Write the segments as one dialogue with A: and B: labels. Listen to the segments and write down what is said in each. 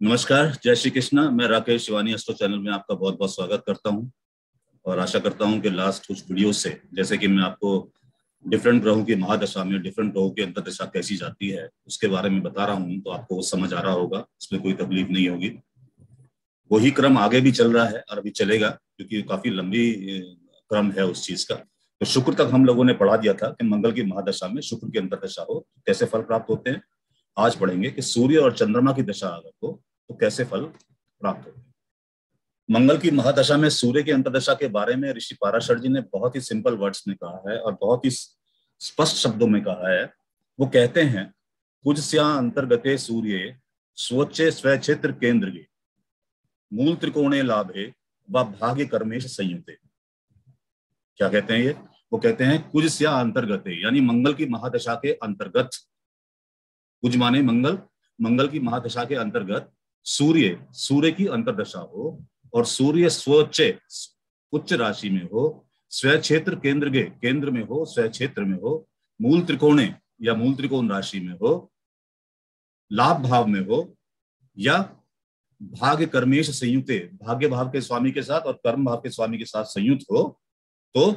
A: नमस्कार, जय श्री कृष्णा। मैं राकेश शिवानी अस्ट्रो चैनल में आपका बहुत बहुत स्वागत करता हूँ और आशा करता हूँ कि लास्ट कुछ वीडियो से, जैसे कि मैं आपको डिफरेंट ग्रहों की महादशा में डिफरेंट ग्रहों की अंतरदशा कैसी जाती है, उसके बारे में बता रहा हूँ तो आपको वो समझ आ रहा होगा, उसमें कोई तकलीफ़ नहीं होगी। वही क्रम आगे भी चल रहा है, और अभी चलेगा, क्योंकि काफ़ी लंबी क्रम है उस चीज़ का। तो शुक्र तक हम लोगों ने पढ़ा दिया था कि मंगल की महादशा में शुक्र की अंतरदशा हो, कैसे फल प्राप्त होते हैं। आज पढ़ेंगे कि सूर्य और चंद्रमा की दशा अगर हो तो कैसे फल प्राप्त हो मंगल की महादशा में सूर्य की अंतरदशा के बारे में ऋषि पाराशर जी ने बहुत ही सिंपल वर्ड्स में कहा है और बहुत ही स्पष्ट शब्दों में कहा है। वो कहते हैं कुछ स्या अंतर्गते सूर्य स्वच्छ स्वक्षेत्र केंद्र के मूल त्रिकोणे लाभे व भाग्य कर्मेश संयुक्त क्या कहते हैं ये? वो कहते हैं कुछ स्या अंतर्गते, यानी मंगल की महादशा के अंतर्गत। कुछ माने मंगल। मंगल की महादशा के अंतर्गत सूर्य सूर्य की अंतरदशा हो और सूर्य स्वच्छ उच्च राशि में हो, स्व क्षेत्र केंद्र के केंद्र में हो, स्व क्षेत्र में हो, मूल त्रिकोणे या मूल त्रिकोण राशि में हो, लाभ भाव में हो या भाग्य कर्मेश संयुक्त, भाग्य भाव के स्वामी के साथ और कर्म भाव के स्वामी के साथ संयुक्त हो तो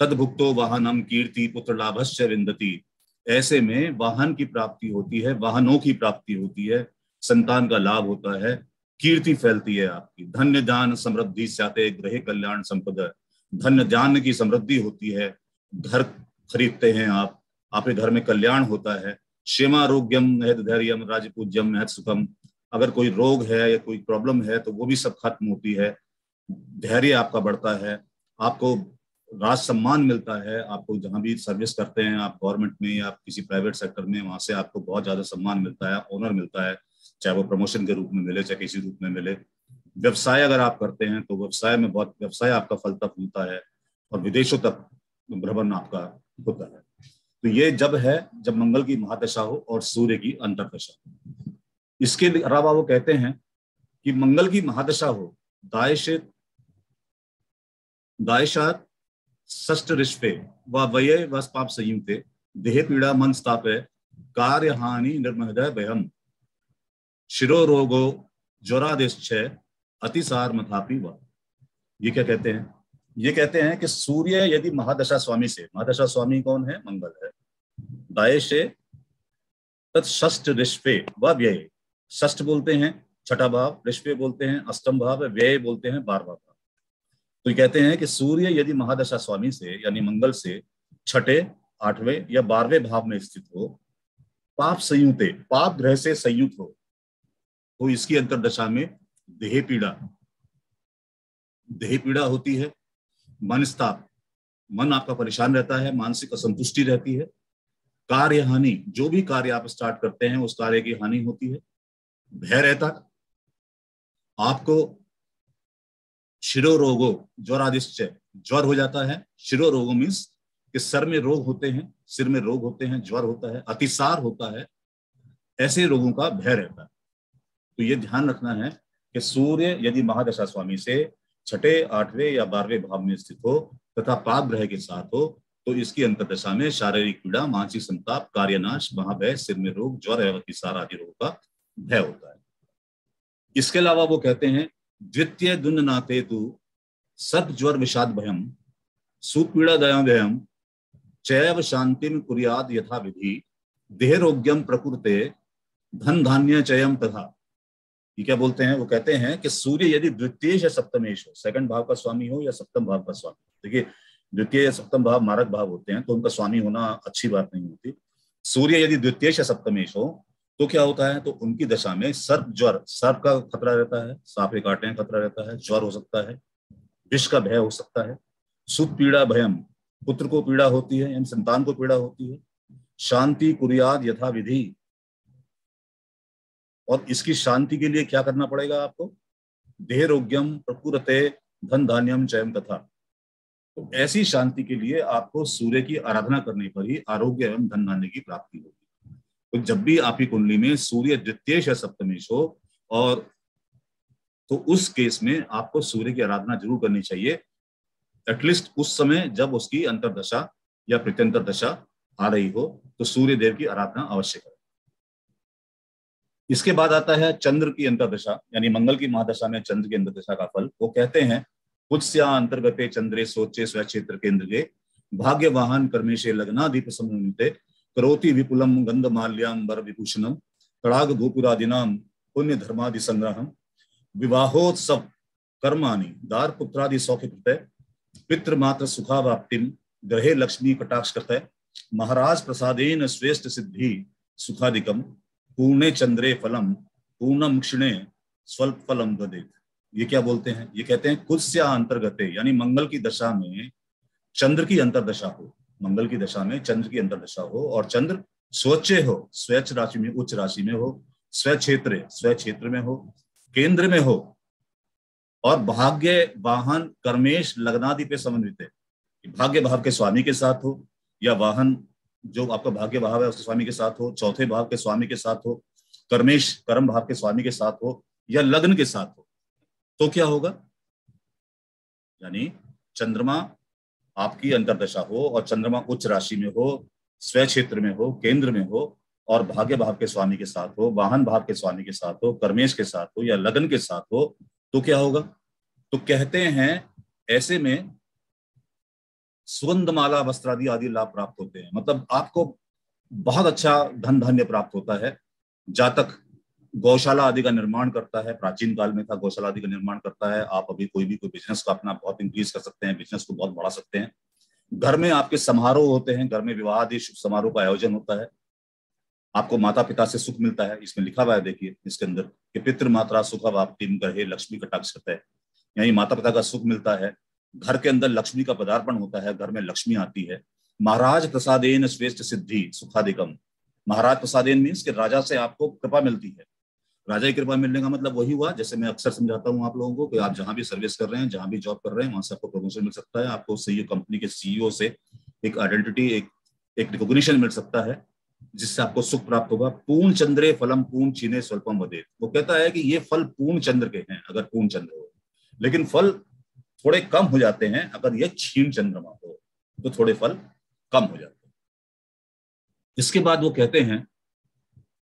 A: तदभुक्तो वाहनम कीर्ति पुत्र लाभस्य विंदती। ऐसे में वाहन की प्राप्ति होती है, वाहनों की प्राप्ति होती है संतान का लाभ होता है, कीर्ति फैलती है आपकी। धन्य दान समृद्धि साते ग्रह कल्याण संपद। धन्य दान की समृद्धि होती है, घर खरीदते हैं आप। आपके घर में कल्याण होता है। क्षेमारोग्यम धैर्यम राजपूज्यम महत सुखम। अगर कोई रोग है या कोई प्रॉब्लम है तो वो भी सब खत्म होती है। धैर्य आपका बढ़ता है। आपको राज सम्मान मिलता है। आपको जहाँ भी सर्विस करते हैं, आप गवर्नमेंट में या किसी प्राइवेट सेक्टर में, वहाँ से आपको बहुत ज़्यादा सम्मान मिलता है ऑनर मिलता है। चाहे वो प्रमोशन के रूप में मिले, चाहे किसी रूप में मिले। व्यवसाय अगर आप करते हैं तो व्यवसाय में बहुत, व्यवसाय आपका फलता फूलता है और विदेशों तक भ्रमण आपका होता है। तो ये जब है, जब मंगल की महादशा हो और सूर्य की अंतरदशा इसके अलावा वो कहते हैं कि मंगल की महादशा हो दायशित दायशात षष्ट रिश्वे व वय वस पाप संयुक्त, देह पीड़ा मन स्थाप कार्य हानि निर्महदय भयम शिरो रोगो ज्वरादिश्च अतिसार मथापी व। ये क्या कहते हैं? ये कहते हैं कि सूर्य यदि महादशा स्वामी से, महादशा स्वामी कौन है? मंगल है। दायशे तत्ष्ट ऋष्पे व व्यय। षष्ठ बोलते हैं छठा भाव ऋष्पे बोलते हैं अष्टम भाव, व्यय बोलते हैं बारवा भाव। तो ये कहते हैं कि सूर्य यदि महादशा स्वामी से, यानी मंगल से छठे, आठवें या बारहवें भाव में स्थित हो, पाप संयुक्त पाप ग्रह से संयुक्त हो तो इसकी अंतरदशा में देह पीड़ा। देह पीड़ा होती है मनस्ताप मन आपका परेशान रहता है, मानसिक असंतुष्टि रहती है। कार्य हानि जो भी कार्य आप स्टार्ट करते हैं, उस कार्य की हानि होती है। भय रहता आपको शिरो रोगो ज्वरादिश्चय ज्वर हो जाता है। शिरो रोगो मीन्स कि सर में रोग होते हैं, सिर में रोग होते हैं, ज्वर होता है, अतिसार होता है। ऐसे रोगों का भय रहता है। तो ये ध्यान रखना है कि सूर्य यदि महादशा स्वामी से छठे, आठवें या बारहवें भाव में स्थित हो तथा पाप ग्रह के साथ हो तो इसकी अंतरदशा में शारीरिक पीड़ा, मानसिक संताप, कार्यनाश, महाभय, सिर में रोग, ज्वर एवं अतिसार आदि रोग का भय होता है। इसके अलावा वो कहते हैं, द्वितीय दुन नाते तु सर्प ज्वर विषाद भयम, सुपीड़ा दया भयम चैव शांतिम कुरियाद यथा विधि देहरोग्यम प्रकृते, धन धान्य चयम तथा। ये क्या बोलते हैं? वो कहते हैं कि सूर्य यदि द्वितीय या सप्तमेश हो सेकंड भाव का स्वामी हो या सप्तम भाव का स्वामी देखिए, द्वितीय या सप्तम भाव मारक भाव होते हैं तो उनका स्वामी होना अच्छी बात नहीं होती। सूर्य यदि द्वितीय या सप्तमेश हो तो क्या होता है? तो उनकी दशा में सर्प ज्वर, सर्प का खतरा रहता है साफे काटे खतरा रहता है, ज्वर हो सकता है, विष का भय हो सकता है, सुख पीड़ा भयम, पुत्र को पीड़ा होती है, यानी संतान को पीड़ा होती है, शांति कुरियाद यथा विधि और इसकी शांति के लिए क्या करना पड़ेगा आपको? देहरोग्यम प्रकुरते धन धान्यम चयम तथा। तो ऐसी शांति के लिए आपको सूर्य की आराधना करने पर ही आरोग्य एवं धन धान्य की प्राप्ति होगी। तो जब भी आपकी कुंडली में सूर्य द्वितीय या सप्तमेश हो और तो उस केस में आपको सूर्य की आराधना ज़रूर करनी चाहिए। एटलीस्ट उस समय जब उसकी अंतरदशा या प्रत्यंतर दशा आ रही हो तो सूर्य देव की आराधना अवश्य करें। इसके बाद आता है चंद्र की अंतरदशा, यानी मंगल की महादशा में चंद्र की अंतरदशा का फल। वो कहते हैं कुछ अंतर्गते चंद्रे सोचे स्व क्षेत्र केंद्र के भाग्य वाहन कर्मेशे लग्नाधिप समन्विते करोति विपुलम गंधमाल्याम्बर विभूषणम कड़ाग भूपुरादिनाम पुण्य धर्मादि संग्रह, विवाहोत्सव कर्माणि, दार पुत्रादि सौख्य प्रत्यय पितृमात्र सुखावाप्तिम ग्रहे लक्ष्मी कटाक्ष करते महाराज प्रसादेन श्रेष्ठ सिद्धि सुखादिकम पूर्णे चंद्रे फलम पूर्णम क्षिणे स्वल्प फलम ददेत ये क्या बोलते हैं? ये कहते हैं कुछ से अंतर्गते, यानी मंगल की दशा में चंद्र की अंतरदशा हो। मंगल की दशा में चंद्र की अंतरदशा हो और चंद्र स्वच्छ हो, स्वच्छ राशि में, उच्च राशि में हो स्व क्षेत्र स्व क्षेत्र में हो, केंद्र में हो। और भाग्य, वाहन, कर्मेश, लग्नादि पे समन्वित है। भाग्य भाव के स्वामी के साथ हो या वाहन जो आपका भाग्य भाव है, उसके स्वामी के साथ हो, चौथे भाव के स्वामी के साथ हो, कर्मेश, कर्म भाव के स्वामी के साथ हो, या लग्न के साथ हो तो क्या होगा? यानी चंद्रमा आपकी अंतरदशा हो और चंद्रमा उच्च राशि में हो, स्व क्षेत्र में हो, केंद्र में हो, और भाग्य भाव के स्वामी के साथ हो, वाहन भाव के स्वामी के साथ हो, कर्मेश के साथ हो, या लगन के साथ हो तो क्या होगा? तो कहते हैं, ऐसे में सुगंध माला वस्त्रादि आदि लाभ प्राप्त होते हैं। मतलब आपको बहुत अच्छा धन धान्य प्राप्त होता है। जातक गौशाला आदि का निर्माण करता है, प्राचीन काल में था, गौशाला आदि का निर्माण करता है। आप अभी कोई भी कोई बिज़नेस का अपना बहुत इंक्रीज कर सकते हैं बिज़नेस को बहुत बढ़ा सकते हैं। घर में आपके समारोह होते हैं, घर में विवाह आदि शुभ समारोह का आयोजन होता है। आपको माता पिता से सुख मिलता है, इसमें लिखा हुआ है, देखिए, इसके अंदर कि पितृ मात्रा सुख वाप्ति ग्रहे लक्ष्मी कटाक्ष करता है। यानी माता पिता का सुख मिलता है। घर के अंदर लक्ष्मी का पदार्पण होता है, घर में लक्ष्मी आती है। महाराज प्रसादेन श्रेष्ठ सिद्धि सुखाधिकम महाराज प्रसादेन मीन्स कि राजा से आपको कृपा मिलती है। राजा की कृपा मिलने का मतलब वही हुआ, जैसे मैं अक्सर समझाता हूँ आप लोगों को कि आप जहाँ भी सर्विस कर रहे हैं, जहाँ भी जॉब कर रहे हैं, वहाँ से आपको प्रमोशन मिल सकता है। आपको सीईओ कंपनी के सीईओ से एक आइडेंटिटी एक एक रिकोगशन मिल सकता है, जिससे आपको सुख प्राप्त होगा। पूर्ण चंद्रे फलम, पूर्ण चीने स्वल्पम वो कहता है कि ये फल पूर्ण चंद्र के हैं, अगर पूर्ण चंद्र हो। लेकिन फल थोड़े कम हो जाते हैं, अगर ये क्षीण चंद्रमा हो तो थोड़े फल कम हो जाते हैं। इसके बाद वो कहते हैं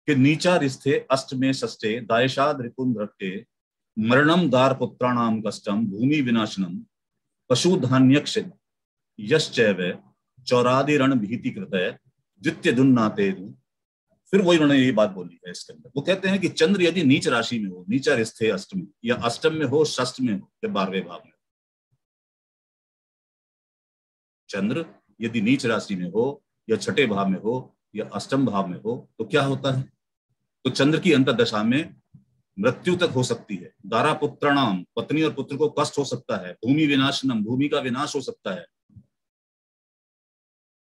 A: कि नीचा रिस्थे अष्ट में षष्ठे दायशाद रिपुन रक्टे मरणम दार पुत्राणाम कष्टम भूमि विनाशनम पशु धान्यक्ष यश्चैव चौरादि रण भीति कृत द्वितीय दुन्नाते फिर वही उन्होंने ये बात बोली है इसके अंदर। वो कहते हैं कि चंद्र यदि नीच राशि में हो नीचा रिस्थे अष्टम, या अष्टम में हो, षष्ठ में हो या बारहवें भाव में चंद्र यदि नीच राशि में हो या छठे भाव में हो या अष्टम भाव में हो तो क्या होता है? तो चंद्र की अंतर दशा में मृत्यु तक हो सकती है। दारा पुत्रणाम, पत्नी और पुत्र को कष्ट हो सकता है, भूमि विनाशनम, भूमि का विनाश हो सकता है।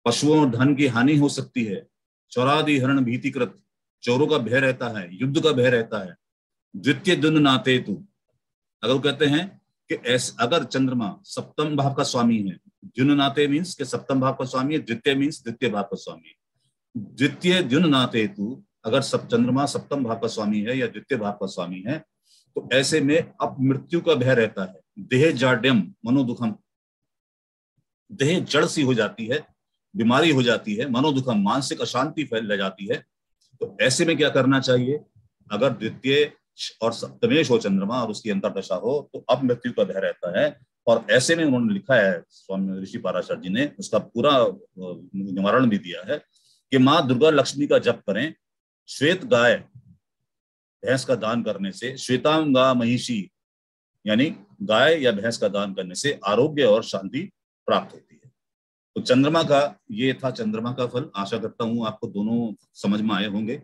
A: पशुओं और धन की हानि हो सकती है। चौरादि हरण भीतिकृत, चोरों का भय रहता है, युद्ध का भय रहता है। द्वितीय दुन नाते तु अगर कहते हैं कि ऐस, अगर चंद्रमा सप्तम भाव का स्वामी है द्युन नाते मीन्स के सप्तम भाव का स्वामी है, द्वितीय मीन्स द्वितीय भाव का स्वामी है। द्वितीय द्युन नाते तु, अगर सब चंद्रमा सप्तम भाव का स्वामी है या द्वितीय भाव का स्वामी है तो ऐसे में अब मृत्यु का भय रहता है। देह जाड्यम, मनोदुखम। देह जड़ सी हो जाती है, बीमारी हो जाती है, मनोदुखम, मानसिक अशांति फैल जाती है। तो ऐसे में क्या करना चाहिए? अगर द्वितीय और सप्तमेश हो चंद्रमा और उसकी अंतरदशा हो तो अब मृत्यु का भय रहता है। और ऐसे में उन्होंने लिखा है, स्वामी ऋषि पाराशर जी ने, उसका पूरा निवारण भी दिया है, कि माँ दुर्गा लक्ष्मी का जप करें, श्वेत गाय, भैंस का दान करने से, श्वेतांगा महिषी, यानी गाय या भैंस का दान करने से आरोग्य और शांति प्राप्त होती है। तो चंद्रमा का, ये था चंद्रमा का फल। आशा करता हूँ आपको दोनों समझ में आए होंगे।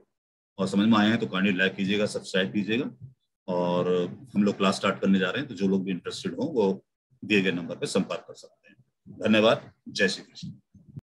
A: और समझ में आए हैं तो काइंडली लाइक कीजिएगा सब्सक्राइब कीजिएगा और हम लोग क्लास स्टार्ट करने जा रहे हैं तो जो लोग भी इंटरेस्टेड हों वो दिए गए नंबर पर संपर्क कर सकते हैं। धन्यवाद। जय श्री कृष्ण।